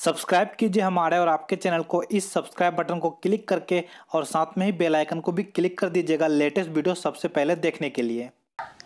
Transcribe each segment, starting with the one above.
Subscribe कीजिए हमारे और आपके चैनल को। इस सब्सक्राइब बटन को क्लिक करके और साथ में ही बेल आइकन को भी क्लिक कर दीजिएगा लेटेस्ट वीडियो सबसे पहले देखने के लिए।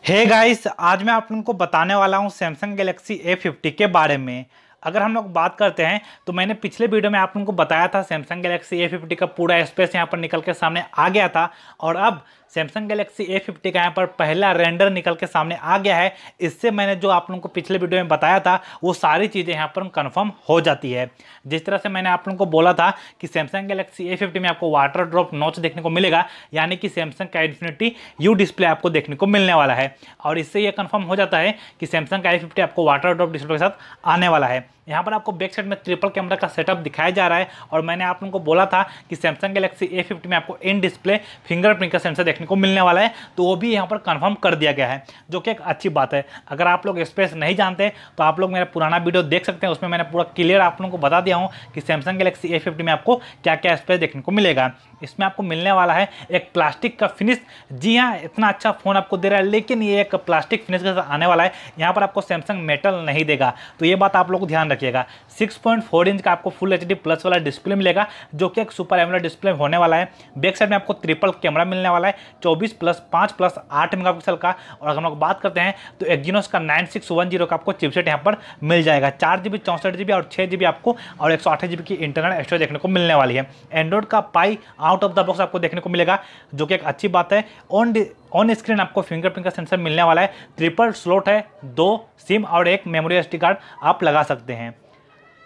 हे hey गाइस, आज मैं आप लोगों को बताने वाला हूँ सैमसंग गैलेक्सी A50 के बारे में। अगर हम लोग बात करते हैं तो मैंने पिछले वीडियो में आप लोगों को बताया था सैमसंग गैलेक्सी A50 का पूरा स्पेस यहाँ पर निकल के सामने आ गया था। और अब सैमसंग गैलेक्सी A50 का यहाँ पर पहला रेंडर निकल के सामने आ गया है। इससे मैंने जो आप लोगों को पिछले वीडियो में बताया था, वो सारी चीज़ें यहाँ पर कन्फर्म हो जाती है। जिस तरह से मैंने आप लोगों को बोला था कि सैमसंग गैलेक्सी A50 में आपको वाटर ड्रॉप नोच देखने को मिलेगा, यानी कि सैमसंग का इन्फिनिटी यू डिस्प्ले आपको देखने को मिलने वाला है। और इससे ये कन्फर्म हो जाता है कि सैमसंग का ए आपको वाटर ड्रॉप डिस्प्ले के साथ आने वाला है। यहाँ पर आपको बैक साइड में ट्रिपल कैमरा का सेटअप दिखाया जा रहा है और मैंने आप लोगों को बोला था कि सैमसंग गैलेक्सी A50 में आपको इन डिस्प्ले फिंगरप्रिंट का सेंसर देखने को मिलने वाला है तो वो भी यहाँ पर कंफर्म कर दिया गया है, जो कि एक अच्छी बात है। अगर आप लोग स्पेस नहीं जानते तो आप लोग मेरा पुराना वीडियो देख सकते हैं, उसमें मैंने पूरा क्लियर आप लोगों को बता दिया हूँ कि सैमसंग गैलेक्सी ए में आपको क्या क्या स्पेस देखने को मिलेगा। इसमें आपको मिलने वाला है एक प्लास्टिक का फिनिश जी हाँ इतना अच्छा फ़ोन आपको दे रहा है, लेकिन ये एक प्लास्टिक फिनिश के साथ आने वाला है। यहाँ पर आपको सैमसंग मेटल नहीं देगा। तो ये बात आप लोग ध्यान रखिएगा। 6.4 इंच का आपको फुल एच प्लस वाला डिस्प्ले मिलेगा, जो कि एक सुपर एमोलेड डिस्प्ले होने वाला है। बैक साइड में आपको ट्रिपल कैमरा मिलने वाला है 24 प्लस 5 प्लस 8 मेगापिक्सल का। और अगर हम लोग बात करते हैं तो एक्जिनोस का 9610 का आपको चिपसेट यहाँ पर मिल जाएगा। चार जी बी चौंसठ जी बी और छः जी बी आपको और एक सौ जी बी की इंटरनल स्टोरेज देखने को मिलने वाली है। एंड्रॉइड का pie out of the box आपको देखने को मिलेगा, जो कि एक अच्छी बात है। ऑन ऑन स्क्रीन आपको फिंगरप्रिंट का सेंसर मिलने वाला है। ट्रिपल स्लोट है, दो सिम और एक मेमोरी एस कार्ड आप लगा सकते हैं।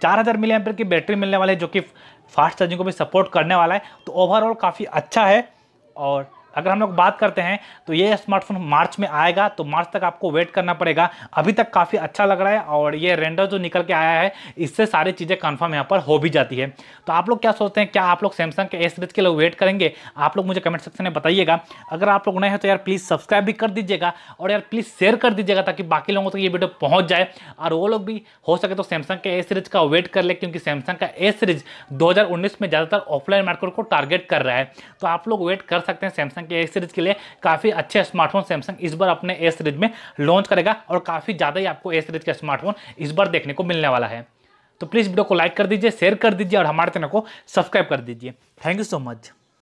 चार हज़ार मिली एम्पर की बैटरी मिलने वाली है, जो कि फास्ट चार्जिंग को भी सपोर्ट करने वाला है। तो ओवरऑल काफ़ी अच्छा है और अगर हम लोग बात करते हैं तो ये स्मार्टफ़ोन मार्च में आएगा तो मार्च तक आपको वेट करना पड़ेगा। अभी तक काफ़ी अच्छा लग रहा है और ये रेंडर जो निकल के आया है, इससे सारी चीज़ें कन्फर्म यहाँ पर हो भी जाती है। तो आप लोग क्या सोचते हैं, क्या आप लोग सैमसंग के एस सीरीज़ के लोग वेट करेंगे? आप लोग मुझे कमेंट सेक्शन में बताइएगा। अगर आप लोग नए हैं तो यार प्लीज़ सब्सक्राइब भी कर दीजिएगा और यार प्लीज़ शेयर कर दीजिएगा ताकि बाकी लोगों तक ये वीडियो पहुँच जाए। और वो लोग भी हो सके तो सैमसंग के ए सीरीज़ का वेट कर ले, क्योंकि सैमसंग का ए सीरीज़ दो हज़ार उन्नीस में ज़्यादातर ऑफलाइन मार्केट को टारगेट कर रहा है। तो आप लोग वेट कर सकते हैं सैमसंग के ए सीरीज़ के लिए काफ़ी अच्छे स्मार्टफ़ोन सैमसंग इस बार अपने ए सीरीज़ में लॉन्च करेगा और काफ़ी ज़्यादा ही आपको ए सीरीज़ का स्मार्टफ़ोन इस बार देखने को मिलने वाला है। तो प्लीज़ वीडियो को लाइक कर दीजिए शेयर कर दीजिए और हमारे चैनल को सब्सक्राइब कर दीजिए। Thank you so much